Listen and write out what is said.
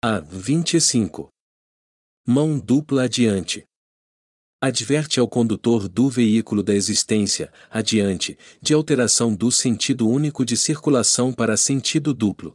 A 25. Mão dupla adiante. Adverte ao condutor do veículo da existência, adiante, de alteração do sentido único de circulação para sentido duplo.